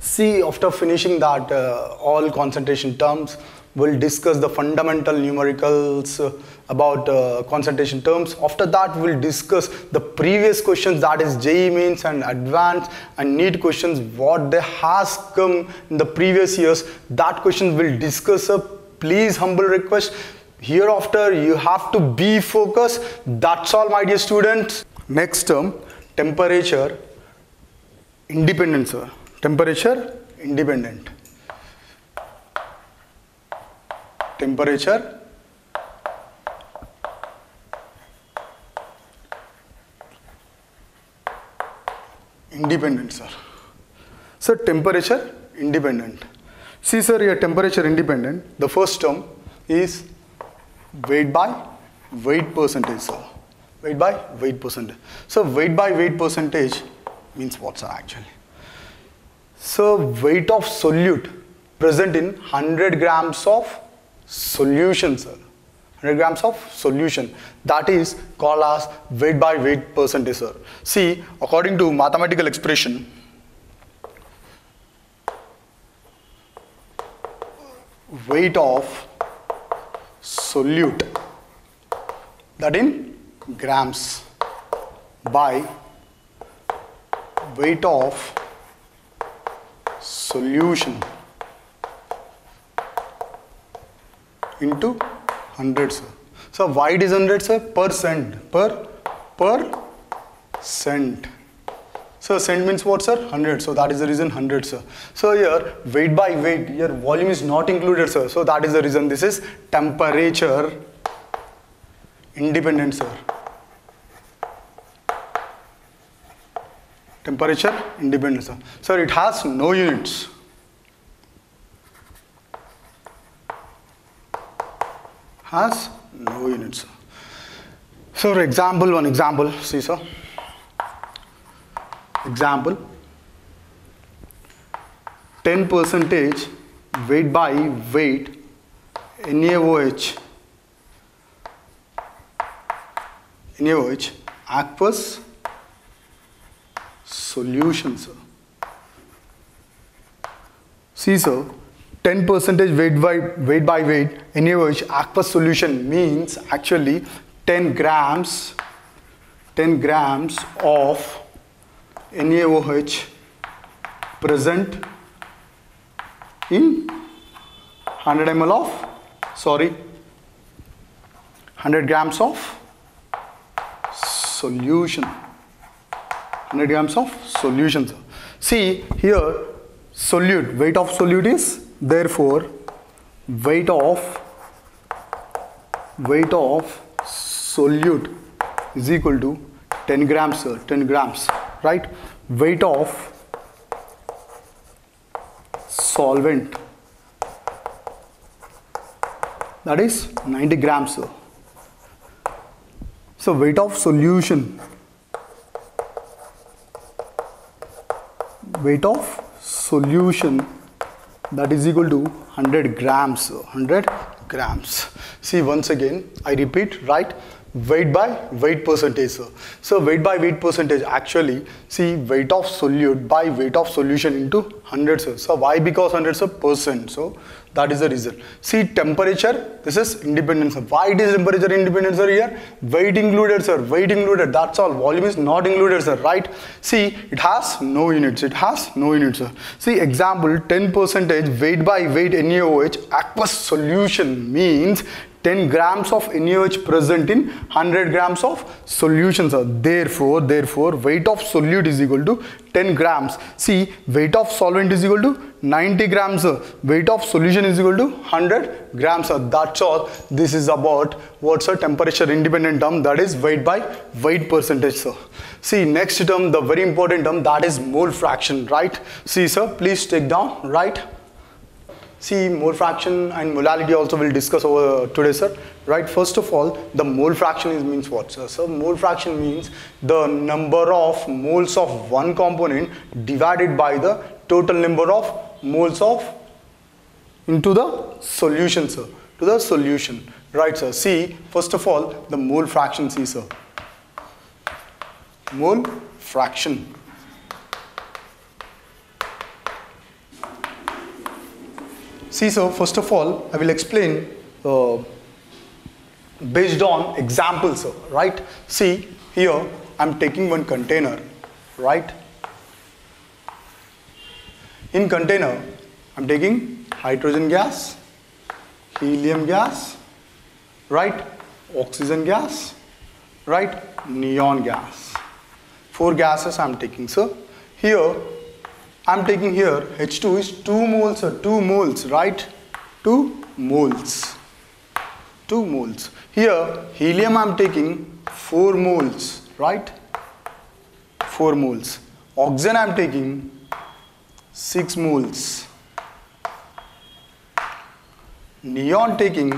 See, after finishing that, uh, all concentration terms, we'll discuss the fundamental numericals uh, about uh, concentration terms. After that, we'll discuss the previous questions that is JEE mains and advanced and NEET questions, what they has come in the previous years. That question we'll discuss. Uh, please, humble request. Hereafter, you have to be focused. That's all, my dear students. Next term, temperature independence. Temperature independent. Temperature independent, sir. Sir, temperature independent. See, sir, here temperature independent. The first term is weight by weight percentage, sir. Weight by weight percentage. So, weight by weight percentage means what, sir, actually? So, weight of solute present in 100 grams of solution, sir. 100 grams of solution that is called as weight by weight percentage sir see according to mathematical expression weight of solute that in grams by weight of solution into 100 sir. So why it is 100 sir? Per cent. Per, per cent. So cent means what sir? 100. So that is the reason 100 sir. So here weight by weight, your volume is not included sir. So that is the reason this is temperature independent sir. Temperature independent sir. Sir it has no units. has no units. So for example, one example, see sir. Example, 10 percentage weight by weight NaOH NaOH aqueous solution sir. See sir, 10 percentage weight by weight by weight NaOH aqueous solution means actually 10 grams 10 grams of NaOH present in 100 ml of sorry 100 grams of solution 100 grams of solution see here solute weight of solute is therefore weight of weight of solute is equal to 10 grams sir 10 grams right? Weight of solvent that is 90 grams sir. So weight of solution weight of solution that is equal to 100 grams 100 grams. See once again i repeat right weight by weight percentage sir. so weight by weight percentage actually see weight of solute by weight of solution into 100 sir. so why because 100 sir percent so that is the reason see temperature this is independent sir. why it is temperature independent sir here weight included sir weight included that's all volume is not included sir right see it has no units it has no units sir. see example 10 percentage weight by weight NaOH aqueous solution means 10 grams of NaOH present in 100 grams of solution sir. therefore therefore weight of solute is equal to 10 grams see weight of solvent is equal to 90 grams sir. weight of solution is equal to 100 grams sir. that's all this is about what's a temperature independent term that is weight by weight percentage sir see next term the very important term that is mole fraction right see sir please take down right See, mole fraction and molality also we'll discuss over today, sir. Right, first of all, the mole fraction is means what, sir? So, mole fraction means the number of moles of one component divided by the total number of moles of into the solution, sir. To the solution. Right, sir. See, first of all, the mole fraction, see, sir. Mole fraction See, sir, first of all, I will explain uh, based on examples, right? See, here I'm taking one container, right? In container, I'm taking hydrogen gas, helium gas, right? Oxygen gas, right? Neon gas. Four gases I'm taking, sir. Here, I'm taking here H2 is 2 moles, sir. 2 moles, right? 2 moles. 2 moles. Here, helium I'm taking 4 moles, right? 4 moles. Oxygen I'm taking 6 moles. Neon taking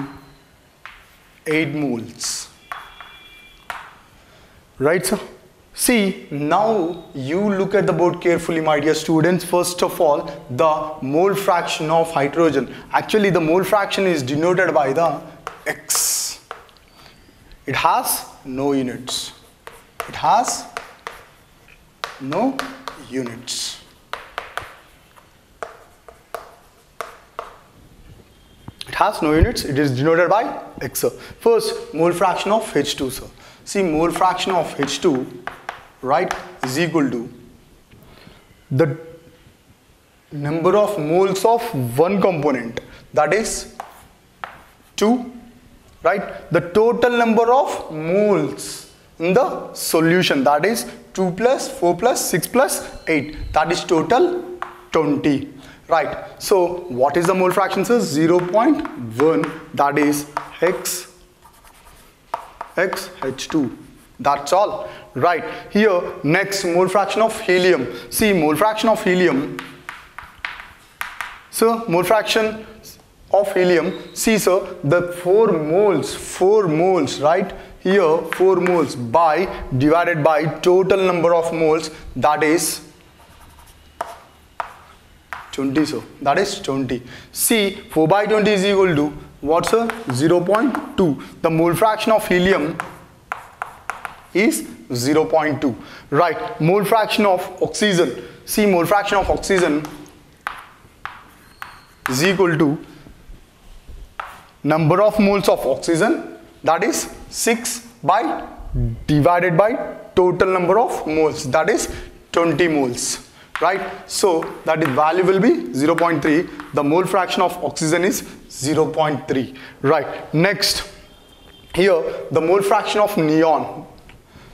8 moles. Right, sir? See, now you look at the board carefully, my dear students. First of all, the mole fraction of hydrogen. Actually, the mole fraction is denoted by the X. It has no units. It has no units. It has no units. It is denoted by X. First, mole fraction of H2, sir. See, mole fraction of H2, right, is equal to the number of moles of one component. That is 2, right? The total number of moles in the solution. That is 2 plus 4 plus 6 plus 8. That is total 20 right so what is the mole fraction sir 0.1 that is x x h2 that's all right. Here next mole fraction of helium. See mole fraction of helium. So mole fraction of helium. See sir the 4 moles 4 moles right? Here 4 moles by divided by total number of moles that is 20 so that is 20 see 4 by 20 is equal to what's a 0.2 the mole fraction of helium is 0.2 right mole fraction of oxygen. See mole fraction of oxygen is equal to number of moles of oxygen that is 6 by divided by total number of moles that is 20 moles. Right so that is value will be 0.3 the mole fraction of oxygen is 0.3 right next here the mole fraction of neon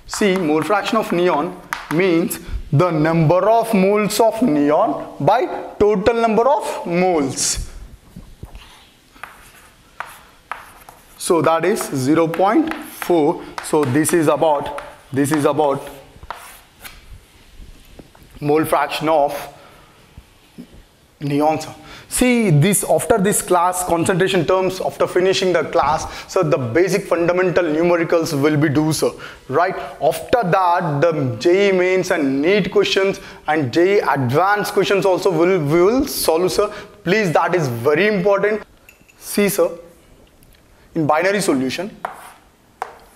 see mole fraction of neon means the number of moles of neon by total number of moles. So that is 0.4 so this is about this is about mole fraction of neons see this after this class concentration terms after finishing the class so the basic fundamental numericals will be do so right? After that the JEE mains and NEET questions and JEE advanced questions also will we will solve sir. Please that is very important. See sir in binary solution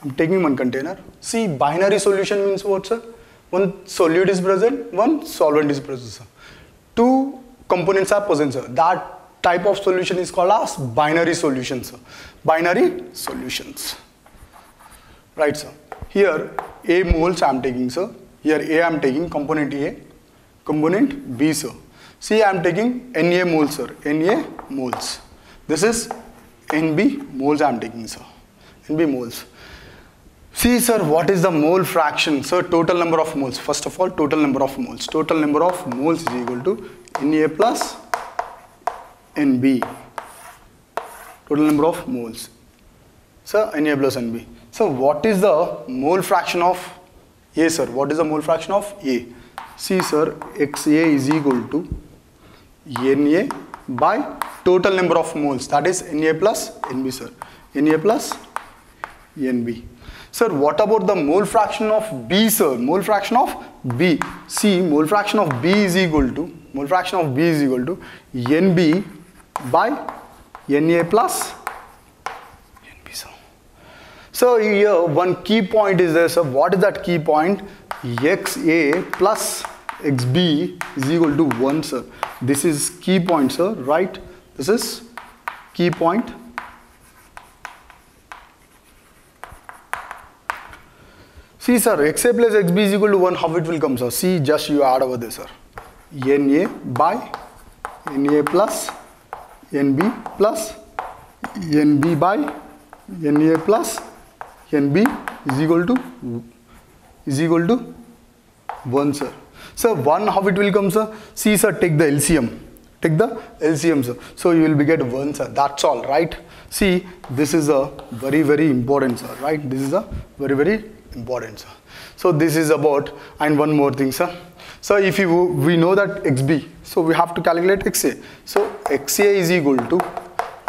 I'm taking one container. See binary solution means what sir? One solute is present, one solvent is present. Sir. Two components are present. Sir. That type of solution is called as binary solutions. Sir. Binary solutions. Right, sir. Here A moles I am taking, sir. Here A I am taking component A, component B, sir. See, I am taking Na moles, sir. Na moles. This is Nb moles I am taking, sir. Nb moles. See sir, what is the mole fraction? Sir, total number of moles. First of all, total number of moles. Total number of moles is equal to Na plus Nb. Total number of moles. Sir, Na plus Nb. So what is the mole fraction of A sir? What is the mole fraction of A? See sir, Xa is equal to Na by total number of moles. That is Na plus Nb sir. Na plus Nb. Sir, what about the mole fraction of B, sir? Mole fraction of B. See, mole fraction of B is equal to, mole fraction of B is equal to NB by Na plus NB, sir. So, here one key point is there, sir. What is that key point? XA plus XB is equal to 1, sir. This is key point, sir, right? This is key point see sir xa plus xb is equal to 1 how it will come sir? See just you add over there sir. Na by na plus nb plus nb by na plus nb is equal to is equal to 1 sir. Sir 1 how it will come sir? See sir take the lcm take the lcm sir. So you will get 1 sir. That's all right? See this is a very very important sir right? This is a very very important sir. So this is about and one more thing sir. So if you we know that xb so we have to calculate xa so xa is equal to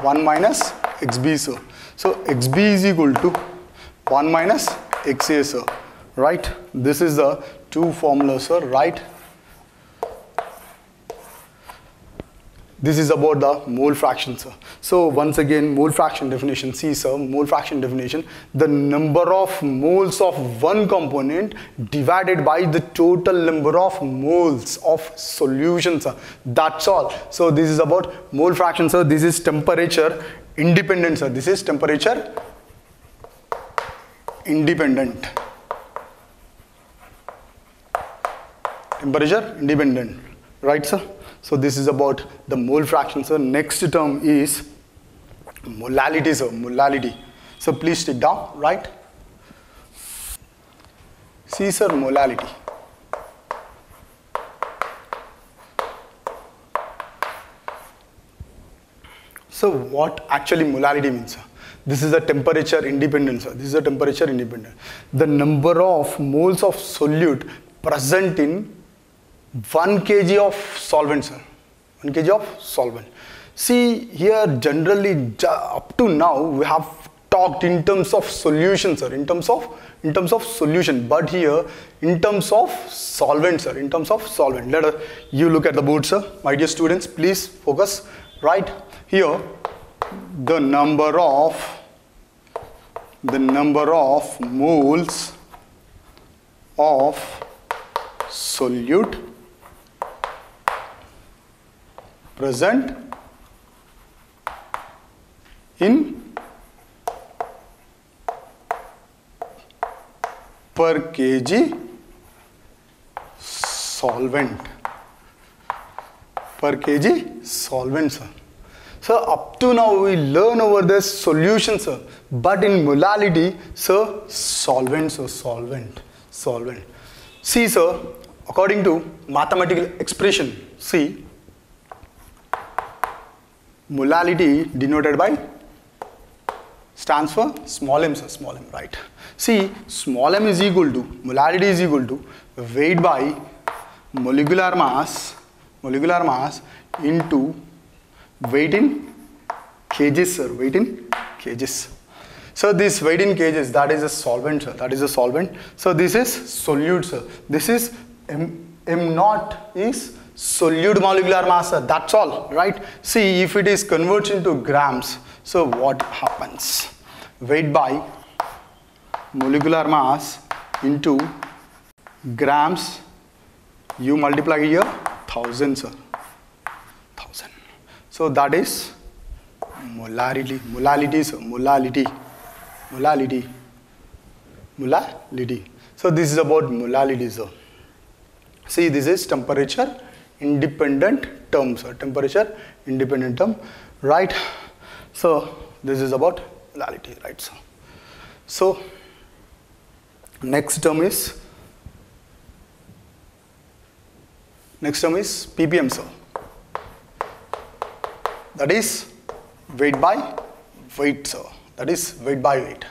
1 minus xb sir. So xb is equal to 1 minus xa sir. Right? This is the two formulas sir. Right this is about the mole fraction sir. So once again mole fraction definition. See sir mole fraction definition the number of moles of one component divided by the total number of moles of solution sir. That's all. So this is about mole fraction sir. This is temperature independent sir. This is temperature independent. Temperature independent. Right sir so this is about the mole fraction. Sir next term is molality sir molality. So please take down right? See sir molality. So what actually molality means sir? This is a temperature independent sir. This is a temperature independent the number of moles of solute present in 1 kg of solvent sir. 1 kg of solvent. See here generally up to now we have talked in terms of solution sir in terms of in terms of solution. But here in terms of solvent sir in terms of solvent let us you look at the board sir. My dear students please focus right here. The number of the number of moles of solute present in per kg solvent. Per kg solvent sir. So up to now we learn over the solution sir. But in molality sir solvent sir solvent solvent. See sir according to mathematical expression see molality denoted by stands for small m sir small m right. See small m is equal to molality is equal to weight by molecular mass molecular mass into weight in kgs sir weight in kgs so this weight in kgs that is a solvent sir that is a solvent. So this is solute sir. This is m, m naught is solute molecular mass that's all right? See if it is converted into grams so what happens? Weight by molecular mass into grams you multiply here thousand sir. Thousand. So that is molarity molality sir molality molality molality. So this is about molality sir. See this is temperature independent terms or temperature independent term right? So this is about molality right? So so next term is next term is ppm sir. That is weight by weight sir. That is weight by weight.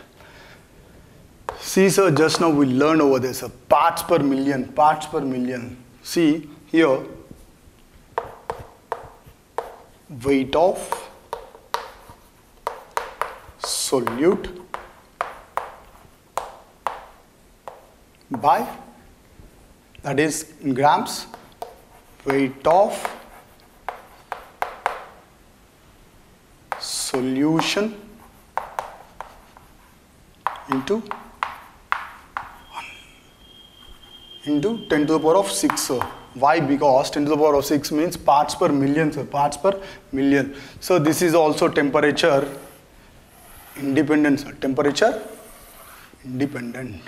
See sir just now we learned over there sir. Parts per million parts per million. See here weight of solute by that is in grams weight of solution into 1 into 10 to the power of 6 sir. Why? Because 10 to the power of 6 means parts per million, sir. Parts per million. So this is also temperature independent. Temperature independent.